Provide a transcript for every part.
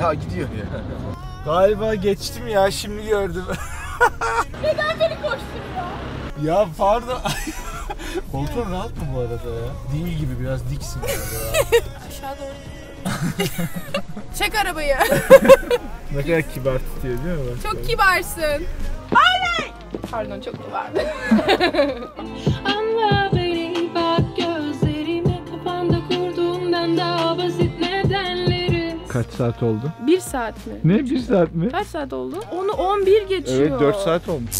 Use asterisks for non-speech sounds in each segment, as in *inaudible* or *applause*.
Ya gidiyor ya. *laughs* Galiba geçtim ya şimdi gördüm. *laughs* Neden beni koşturuyor? ya pardon. *laughs* Koltuğun rahat mı bu arada ya? Değil gibi biraz diksin. Aşağı doğru. Çek arabayı. ne kadar kibar tutuyor değil mi? Bak Çok kibarsın. Oley! Pardon çok kibardı. Kaç saat oldu? Bir saat mi? Ne bir saat mi? Kaç saat oldu? Onu 11 geçiyor. Evet 4 saat olmuş.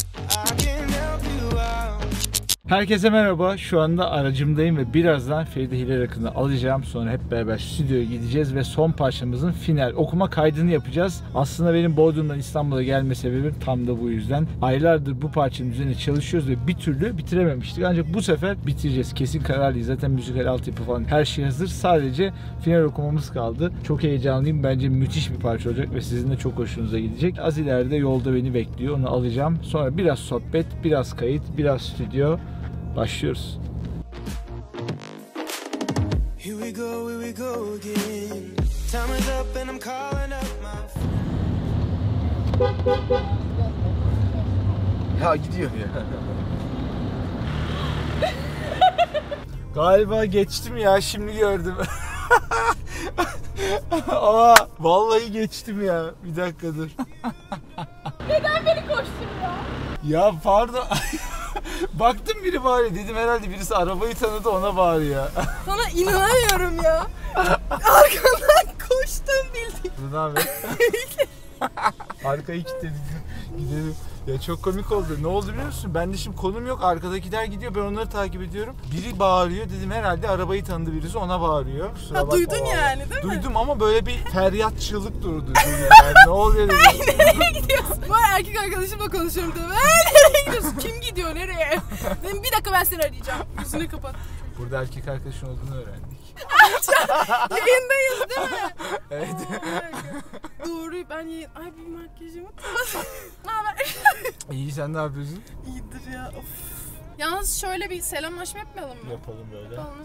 Herkese merhaba. Şu anda aracımdayım ve birazdan Feride Hilal Akın'ı alacağım. Sonra hep beraber stüdyoya gideceğiz ve son parçamızın final okuma kaydını yapacağız. Aslında benim Bodrum'dan İstanbul'a gelme sebebim tam da bu yüzden. Aylardır bu parçanın üzerine çalışıyoruz ve bir türlü bitirememiştik. Ancak bu sefer bitireceğiz. Kesin kararlıyız. Zaten müzikal altyapı falan her şey hazır. Sadece final okumamız kaldı. Çok heyecanlıyım. Bence müthiş bir parça olacak ve sizin de çok hoşunuza gidecek. Az ileride yolda beni bekliyor. Onu alacağım. Sonra biraz sohbet, biraz kayıt, biraz stüdyo. Başlıyoruz. Here we go, here we go again. Time is up and I'm calling up my Ya gidiyor ya. Galiba geçtim ya şimdi gördüm. *laughs* Aa, vallahi geçtim ya. Bir dakika dur. Neden beni koşturuyor? Ya pardon. *laughs* Baktım biri bağırıyor. Dedim herhalde birisi arabayı tanıdı ona bağırıyor. *laughs* Sana inanamıyorum ya. Arkandan koştum bildiğin. Ne haber? *laughs* Arkayı kilitledik. Gidelim. Ya çok komik oldu. Ne oldu biliyor musun? Ben de şimdi konum yok. Arkadakiler gidiyor. Ben onları takip ediyorum. Biri bağırıyor. Dedim herhalde arabayı tanıdı birisi ona bağırıyor. Kusura Ha, bakma duydun vallahi. yani değil mi? Duydum ama böyle bir feryat çığlık durdu. Dedim yani ne oluyor dedim. Nereye gidiyorsun? Bu erkek arkadaşımla konuşuyorum dedim. "Ee, nereye gidiyorsun? Kim gidiyor nereye? Dedim bir dakika ben seni arayacağım. Yüzünü kapat. Burada erkek arkadaşın olduğunu öğrendik. Yayındayız değil mi? Evet. Doğru ben yayın... Ay bir makyajımı haber? İyi sen ne yapıyorsun? İyidir ya of. Yalnız şöyle bir selamlaşma yapmayalım mı? Yapalım böyle. Yapalım mı?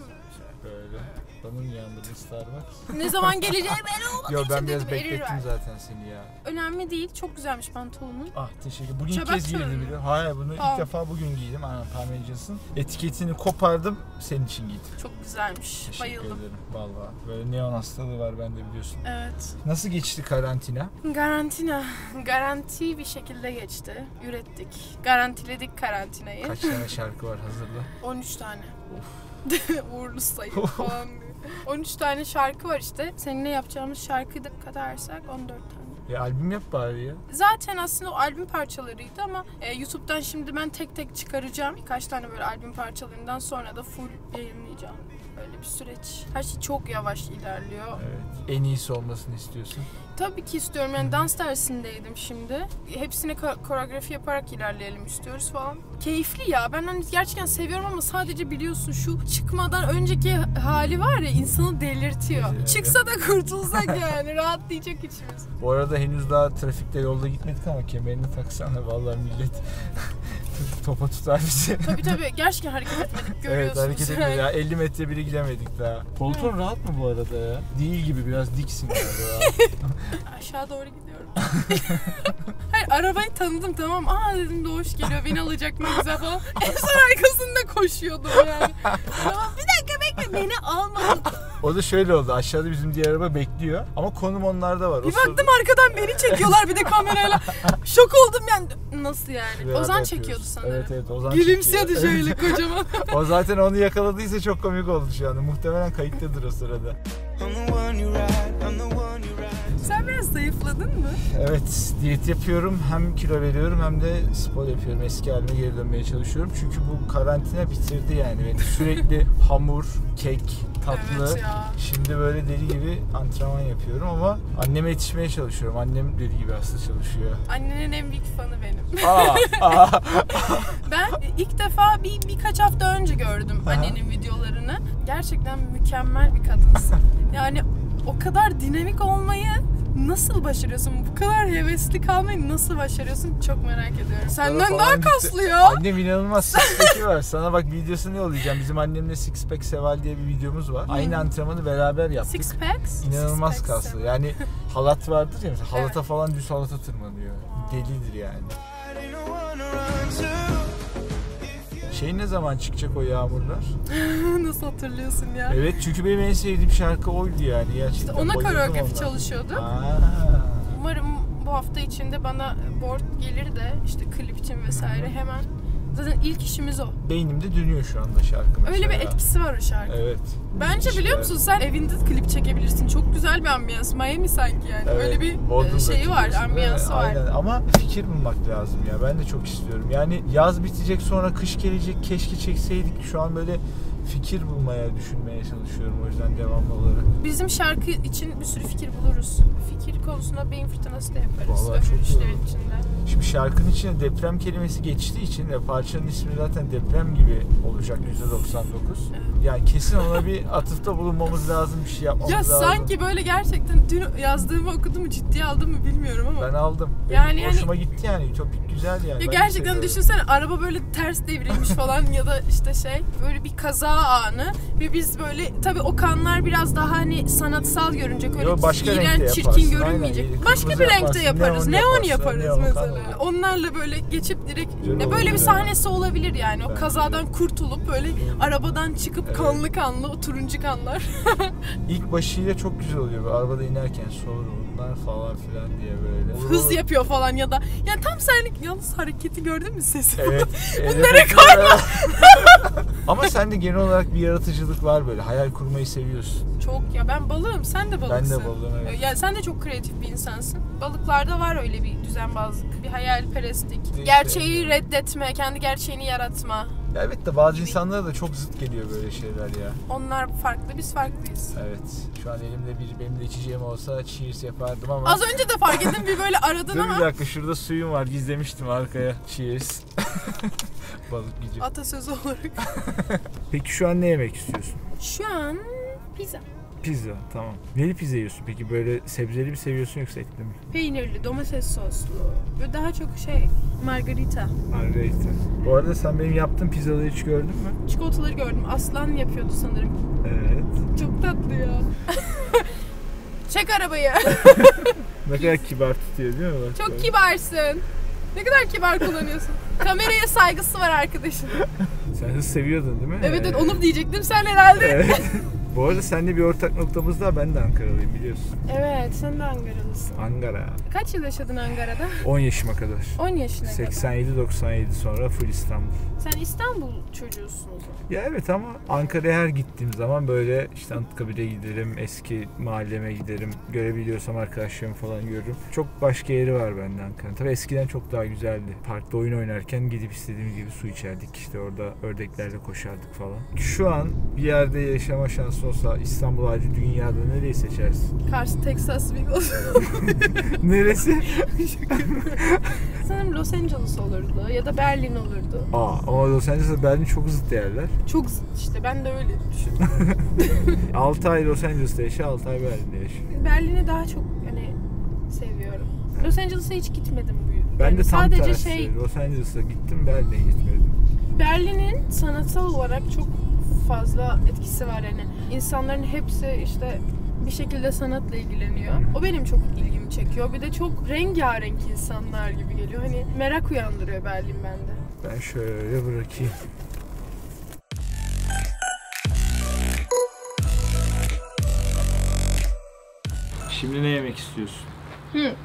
Böyle. Bana mı yandırdın Starbucks? Ne zaman geleceği belli olmadığı Yo için ben biraz dedim, erir beklettim ver. zaten seni ya. Önemli değil. Çok güzelmiş pantolonun. Ah teşekkür Bugün ilk kez giydim söyle. biliyor Hayır bunu Tamam. ilk defa bugün giydim. Aynen Agency'sın. Etiketini kopardım senin için giydim. Çok güzelmiş. Teşekkür Bayıldım. ederim valla. Böyle neon hastalığı var bende biliyorsun. Evet. Nasıl geçti karantina? Garantina. *laughs* Garanti bir şekilde geçti. Ürettik. Garantiledik karantinayı. Kaç tane şarkı var hazırda? 13 *laughs* tane. *laughs* Uğurlu sayı *laughs* falan diyor. 13 tane şarkı var işte. Seninle yapacağımız şarkıyı da katarsak 14 tane. Ya albüm yap bari ya. Zaten aslında o albüm parçalarıydı ama e, YouTube'dan şimdi ben tek tek çıkaracağım. Birkaç tane böyle albüm parçalarından sonra da full yayınlayacağım. Bir süreç. Her şey çok yavaş ilerliyor. Evet. En iyisi olmasını istiyorsun. Tabii ki istiyorum. Yani dans dersindeydim şimdi. Hepsine ko- koreografi yaparak ilerleyelim istiyoruz falan. Keyifli ya. Ben hani gerçekten seviyorum ama sadece biliyorsun şu çıkmadan önceki hali var ya insanı delirtiyor. Evet. Çıksa da kurtulsak yani. *laughs* Rahatlayacak içimiz. Bu arada henüz daha trafikte yolda gitmedik ama kemerini taksana vallahi millet topa tutar bizi. *laughs* Tabii tabii. Gerçekten hareket etmedik. Evet Görüyorsunuz. hareket etmiyor ya 50 metre bile gidemedik daha. Koltuğun rahat mı bu arada ya? Değil gibi biraz diksin galiba. *laughs* Aşağı doğru gidiyorum. *laughs* Hayır arabayı tanıdım tamam. Aa dedim Doğuş geliyor beni alacak ne güzel falan. En son arkasında koşuyordum yani. tamam bir dakika bekle beni almadın. O da şöyle oldu aşağıda bizim diğer araba bekliyor ama konum onlarda var. O Bir sırada- baktım arkadan beni çekiyorlar bir de kamerayla. Şok oldum yani. Nasıl yani? Beraber Ozan yapıyoruz. çekiyordu sanırım. Evet evet Ozan Gülümsüyordu çekiyor. *laughs* şöyle kocaman. o zaten onu yakaladıysa çok komik oldu şu anda. Muhtemelen kayıttadır o sırada. Sen biraz zayıfladın mı? Evet diyet yapıyorum hem kilo veriyorum hem de spor yapıyorum. Eski halime geri dönmeye çalışıyorum. Çünkü bu karantina bitirdi yani beni. Sürekli *laughs* hamur, kek, tatlı. Evet ya. Şimdi böyle deli gibi antrenman yapıyorum ama anneme yetişmeye çalışıyorum. Annem deli gibi hasta çalışıyor. Annenin en büyük fanı benim. Aa, aa. *laughs* Ben ilk defa bir birkaç hafta önce gördüm Aha. annenin videolarını. Gerçekten mükemmel bir kadınsın. Yani o kadar dinamik olmayı nasıl başarıyorsun? Bu kadar hevesli kalmayı nasıl başarıyorsun? Çok merak ediyorum. Senden daha kaslı ya. Annem inanılmaz six pack'i var. Sana bak videosunu yollayacağım. Bizim annemle six pack seval diye bir videomuz var. Aynı antrenmanı beraber yaptık. Six packs? İnanılmaz Six packs. kaslı. Yani halat vardır ya mesela halata Evet. falan düz halata tırmanıyor. Delidir yani. Şey ne zaman çıkacak o yağmurlar? *laughs* Nasıl hatırlıyorsun ya? Evet çünkü benim en sevdiğim şarkı oydu yani gerçekten. Ona koreografi ona. çalışıyorduk. Aa. Umarım bu hafta içinde bana board gelir de işte klip için vesaire hemen. Zaten ilk işimiz o. Beynimde dönüyor şu anda şarkı mesela. Öyle bir etkisi var o şarkı. Evet. Bence İşte- biliyor musun sen evinde klip çekebilirsin. Çok güzel bir ambiyans. Miami sanki yani. Evet, Öyle bir Bodrum'da e, şeyi var, ambiyansı var. Aynen. Ama fikir bulmak lazım ya. Ben de çok istiyorum. Yani yaz bitecek sonra kış gelecek. Keşke çekseydik. Şu an böyle fikir bulmaya, düşünmeye çalışıyorum o yüzden devamlı olarak. Bizim şarkı için bir sürü fikir buluruz. Fikir konusunda beyin fırtınası da yaparız. Vallahi çok Öbür iyi işlerin olur. içinde. Şimdi şarkının içine deprem kelimesi geçtiği için ve parçanın ismi zaten deprem gibi olacak %99. Yani kesin ona bir atıfta bulunmamız lazım, bir şey yapmamız Ya lazım. sanki böyle gerçekten dün yazdığımı okudum mu ciddiye aldım mı bilmiyorum ama. Ben aldım. Yani Benim hoşuma gitti yani. Ütopik güzel yani. Ya Ben gerçekten seviyorum. düşünsene araba böyle ters devrilmiş falan ya da işte şey böyle bir kaza anı ve biz böyle tabii o kanlar biraz daha hani sanatsal görünecek öyle Yo, başka renkte iğrenç yaparsın. çirkin Aynen, görünmeyecek. kırmızı başka bir renkte yaparsın, yaparız. neon yaparsın, yaparız neon mesela. olur. Onlarla böyle geçip direkt Güzel ya böyle bir sahnesi olabilir yani. O Bence kazadan kurtulup böyle arabadan çıkıp Evet. kanlı kanlı o turuncu kanlar. *laughs* İlk başıyla çok güzel oluyor. Böyle arabada inerken sorunlar falan filan diye böyle. Hız yapıyor falan ya da ya tam senlik yalnız hareketi gördün mü sesi? Evet. Bunlara *laughs* evet, *laughs* Ama sende genel olarak bir yaratıcılık var böyle. Hayal kurmayı seviyorsun. Çok ya ben balığım sen de balıksın. Ben de balığım evet. Ya sen de çok kreatif bir insansın. Balıklarda var öyle bir düzenbazlık, bir hayalperestlik. İşte- Gerçeği reddetme, kendi gerçeğini yaratma. Ya evet de bazı insanlara da çok zıt geliyor böyle şeyler ya. Onlar farklı, biz farklıyız. Evet. Şu an elimde bir benim de içeceğim olsa cheers yapardım ama. Az önce de fark ettim bir böyle aradın Dur bir ama dakika şurada suyum var gizlemiştim arkaya. Cheers. *laughs* Balık gücü. atasözü olarak. *laughs* Peki şu an ne yemek istiyorsun? Şu an pizza. Pizza tamam. Neli pizza yiyorsun peki böyle sebzeli mi seviyorsun yoksa etli mi? Peynirli, domates soslu. Böyle daha çok şey margarita. Margarita. Bu arada sen benim yaptığım pizzaları hiç gördün mü? Çikolataları gördüm. Aslan yapıyordu sanırım. Evet. Çok tatlı ya. *laughs* Çek arabayı. *laughs* Ne kadar kibar tutuyor değil mi? Bak Çok böyle. kibarsın. Ne kadar kibar kullanıyorsun. Kameraya saygısı var arkadaşın. Sen hız seviyordun değil mi? Evet, evet onu diyecektim sen herhalde. Evet. *laughs* Bu arada seninle bir ortak noktamız daha ben de Ankaralıyım biliyorsun. Evet, sen de Ankaralısın. Ankara. Kaç yıl yaşadın Ankara'da? *laughs* 10 yaşıma kadar. 10 yaşına kadar. 87-97 sonra full İstanbul. Sen İstanbul çocuğusun o zaman. Ya evet ama Ankara'ya her gittiğim zaman böyle işte Anıtkabir'e giderim, eski mahalleme giderim. Görebiliyorsam arkadaşlarımı falan görürüm. Çok başka yeri var bende Ankara'nın. Tabii eskiden çok daha güzeldi. Parkta oyun oynarken gidip istediğimiz gibi su içerdik. İşte orada ördeklerle koşardık falan. Şu an bir yerde yaşama şansı olsa İstanbul harici dünyada nereyi seçersin? Kars, Texas, Vegas. *laughs* Neresi? *laughs* Sanırım Los Angeles olurdu ya da Berlin olurdu. Aa ama Los Angeles'la Berlin çok zıt yerler. Çok zıt işte ben de öyle düşünüyorum. *laughs* 6 ay Los Angeles'ta yaşa, 6 ay Berlin'de yaşa. Berlin'i daha çok hani seviyorum. Los Angeles'a hiç gitmedim bu. Ben yani de tam sadece tersi. şey Los Angeles'a gittim, Berlin'e gitmedim. Berlin'in sanatsal olarak çok fazla etkisi var yani. İnsanların hepsi işte bir şekilde sanatla ilgileniyor. O benim çok ilgimi çekiyor. Bir de çok rengarenk insanlar gibi geliyor. Hani merak uyandırıyor Berlin bende. Ben şöyle bırakayım. Şimdi ne yemek istiyorsun? *laughs*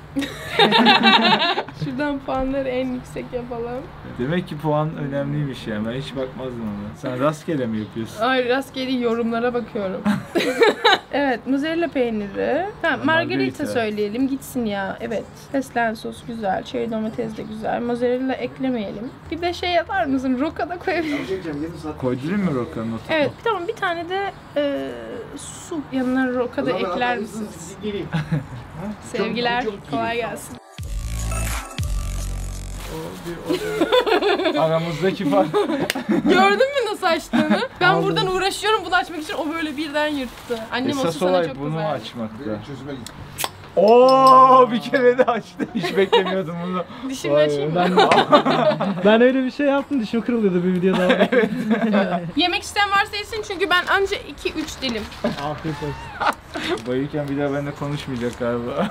Şuradan puanları en yüksek yapalım. Demek ki puan önemliymiş yani. Ben hiç bakmazdım ona. Sen rastgele mi yapıyorsun? Ay rastgele yorumlara bakıyorum. *laughs* evet, mozzarella peyniri. Ha, margarita, margarita. söyleyelim gitsin ya. Evet. Fesleğen sos güzel, çeri domates de güzel. Mozzarella eklemeyelim. Bir de şey yapar mısın? Roka da koyabilir. Koydurayım mı rokanın notunu? Evet, tamam bir tane de e, su yanına roka da ekler misiniz? *laughs* Sevgiler, kolay gelsin. *laughs* Aramızdaki fark. *laughs* Gördün mü nasıl açtığını? Ben Aldım. buradan uğraşıyorum bunu açmak için o böyle birden yırttı. Annem olsa Esas sana olay çok bunu güzel. açmakta. Çözüme git. Oo bir kere de açtı. Hiç beklemiyordum bunu. *laughs* Dişimi Vay açayım mı? *laughs* Ben öyle bir şey yaptım dişim kırılıyordu bir videoda. *laughs* Yemek isteyen varsa yesin çünkü ben anca 2-3 dilim. Afiyet olsun. Bayırken bir daha benimle konuşmayacak galiba.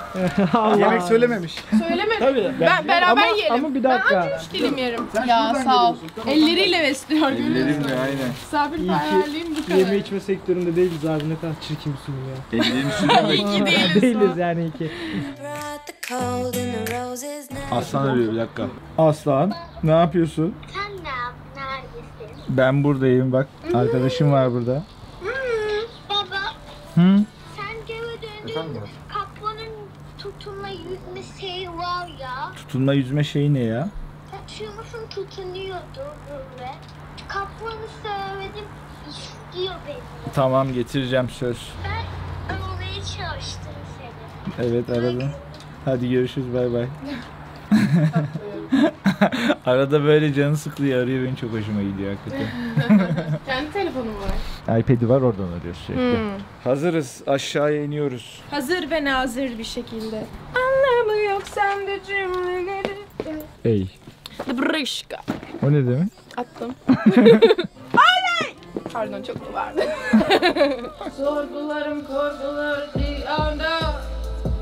Yemek söylememiş. Söylemedim. Tabii. Ben, beraber Ama- yiyelim. ama bir dakika. Ben anca 3 dilim yerim. Sen ya sağ ol. tamam. Elleriyle besliyor görüyor musun? Ellerimle aynen. Misafirperverliğim bu kadar. Yeme içme sektöründe değiliz abi ne kadar çirkin bir sunum ya. Ellerim sürüyor. İyi ki değiliz. değiliz yani ki. Aslan arıyor bir dakika. Aslan ne yapıyorsun? Sen ne yap? Neredesin? Ben buradayım bak. Arkadaşım var burada. Baba Hı? sen geri döndüğünde kaplanın tutunma yüzme şeyi var ya. Tutunma yüzme şeyi ne ya? Kaçıyormuşsun tutunuyordu böyle. Kaplanı söyledim istiyor beni. Tamam getireceğim söz. Ben aramaya çalıştım. Evet aradım. Hadi görüşürüz bay bay. *laughs* Arada böyle canı sıkılıyor arıyor beni çok hoşuma gidiyor hakikaten. *laughs* Kendi telefonum var. iPad'i var oradan arıyor sürekli. Hmm. Hazırız aşağıya iniyoruz. Hazır ve nazır bir şekilde. Anlamı yok sende cümleleri. Ey. Dıbrışka. O ne demek? Attım. *laughs* Oley! Pardon çok mu vardı? Sorgularım korkular bir anda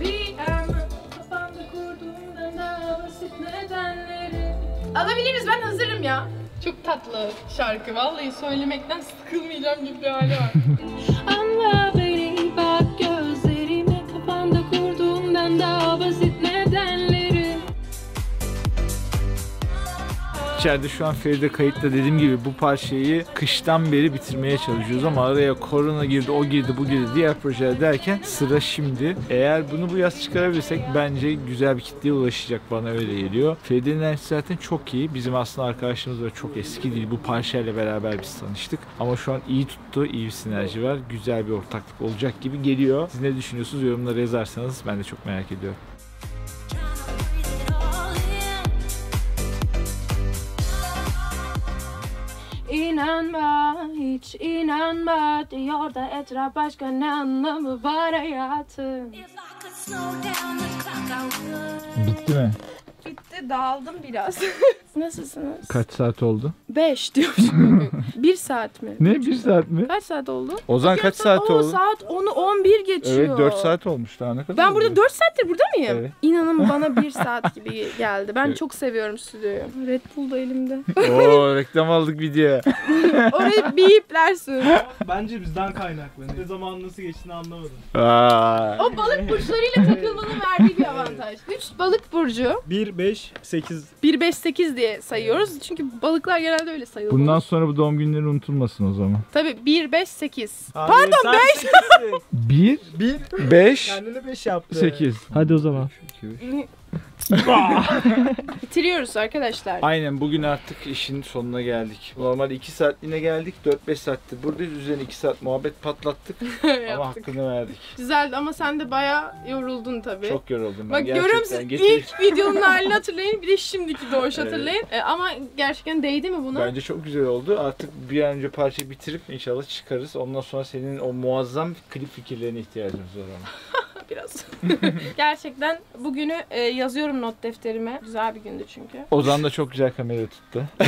bir anda kafamda kurduğumdan daha basit nedenleri Alabiliriz ben hazırım ya. Çok tatlı şarkı. Vallahi söylemekten sıkılmayacağım gibi bir hali var. *laughs* Anla İçeride şu an Feride kayıtta dediğim gibi bu parçayı kıştan beri bitirmeye çalışıyoruz ama araya korona girdi, o girdi, bu girdi, diğer projeler derken sıra şimdi. Eğer bunu bu yaz çıkarabilirsek bence güzel bir kitleye ulaşacak bana öyle geliyor. Feride'nin enerjisi zaten çok iyi. Bizim aslında arkadaşımız da çok eski değil. Bu parçayla beraber biz tanıştık. Ama şu an iyi tuttu, iyi bir sinerji var. Güzel bir ortaklık olacak gibi geliyor. Siz ne düşünüyorsunuz? Yorumlara yazarsanız ben de çok merak ediyorum. İnanma hiç inanma diyor da etraf başka ne anlamı var hayatın Bitti mi? Bitti dağıldım biraz. *laughs* Nasılsınız? Kaç saat oldu? 5 diyormuşum. 1 saat mi? Ne? Bir saat mi? Kaç saat oldu? Ozan kaç saat Oo, oldu? Saat 10'u 11 geçiyor. Evet 4 saat olmuş daha ne kadar Ben burada 4 saattir burada mıyım? Evet. İnanın bana *laughs* 1 saat gibi geldi. Ben Evet. çok seviyorum stüdyoyu. Red Bull da elimde. Oo reklam aldık video. *laughs* Orayı biplersin. Bence bizden kaynaklı. Ne zaman nasıl geçtiğini anlamadım. Aa. O balık burçlarıyla takılmanın verdiği bir avantaj. 3 balık burcu 1, 5, 8. 1, 5, 8 diye sayıyoruz. Çünkü balıklar genelde öyle sayılır. Bundan sonra bu doğum günleri unutulmasın o zaman. Tabii 1, 5, 8. Pardon 5. 1, 1. 5, Kendine 5 yaptı. 8. Hadi o zaman. *laughs* Bitiriyoruz arkadaşlar. Aynen bugün artık işin sonuna geldik. Normalde 2 saatliğine geldik. 4-5 saattir buradayız. Üzerine 2 saat muhabbet patlattık. *laughs* ama hakkını verdik. Güzeldi ama sen de bayağı yoruldun tabii. Çok yoruldum. Bak görüyor musun? getir- İlk videonun halini hatırlayın bir de şimdiki doğuş *laughs* Evet. hatırlayın. E, ama gerçekten değdi mi buna? Bence çok güzel oldu. Artık bir an önce parçayı bitirip inşallah çıkarız. Ondan sonra senin o muazzam klip fikirlerine ihtiyacımız var ama. *laughs* Biraz. *laughs* gerçekten bugünü e, yazıyorum not defterime. Güzel bir gündü çünkü. Ozan da çok güzel kamera tuttu. *laughs*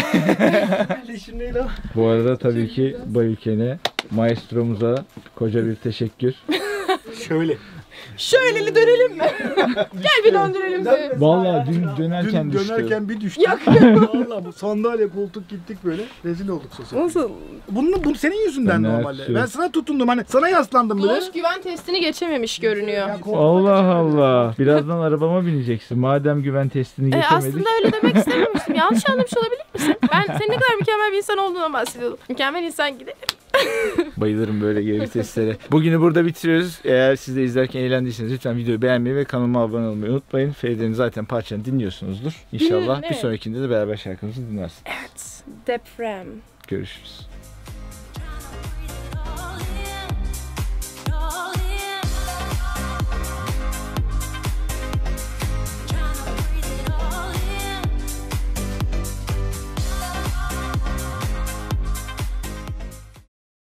Bu arada tabii ki Bayülken'e, maestromuza koca bir teşekkür. Şöyle. Şöyleli dönelim mi? *laughs* Gel bir döndürelim seni. Vallahi dün dönerken Dün düştü. dönerken bir düştük. Yak. *laughs* Valla bu sandalye koltuk gittik böyle. Rezil olduk sosyal. Nasıl? Bunun, bu senin yüzünden Ben normalde. Ben sana tutundum hani sana yaslandım böyle. Doğuş güven testini geçememiş görünüyor. Ya koltuğa Allah Allah. Birazdan arabama bineceksin. Madem güven testini E, geçemedik. aslında öyle demek istememiştim. Yanlış anlamış olabilir misin? Ben senin ne kadar mükemmel bir insan olduğuna bahsediyordum. Mükemmel insan gidelim. Bayılırım böyle geri testlere. Bugünü burada bitiriyoruz. Eğer siz de izlerken eğlendiyseniz lütfen videoyu beğenmeyi ve kanalıma abone olmayı unutmayın. Feride'nin zaten parçanı dinliyorsunuzdur. İnşallah Dinlerim, bir evet. sonrakinde de beraber şarkımızı dinlersiniz. Deprem. Görüşürüz.